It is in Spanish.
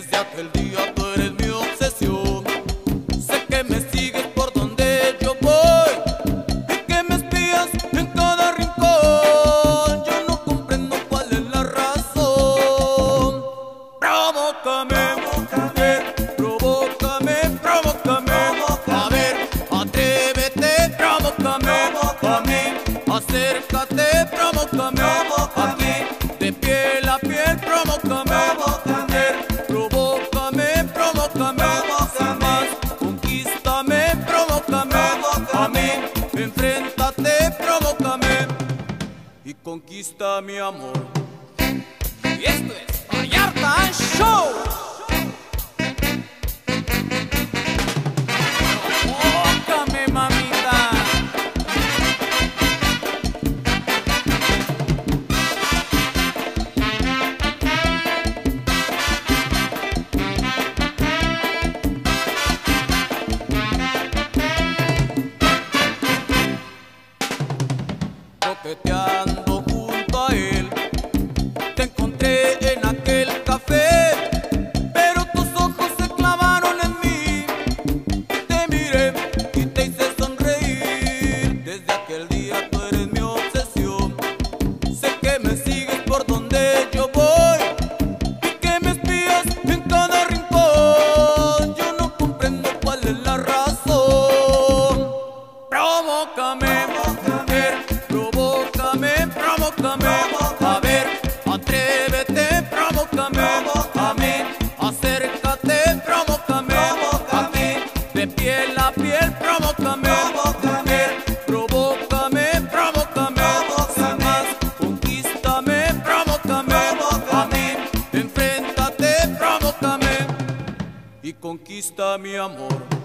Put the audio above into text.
Desde aquel día tú eres mi obsesión. Sé que me sigues por donde yo voy y que me espías en cada rincón. Yo no comprendo cuál es la razón. Provócame, provócame, provócame, provócame. A ver, atrévete, provócame, provócame. Acércate, provócame, provócame. De piel a piel, provócame. Conquista mi amor. Y esto es Vallarta Show. que te la piel, provócame, provócame, provócame, provócame, provócame más, conquístame, provócame, provócame, enfréntate, provócame y conquista mi amor.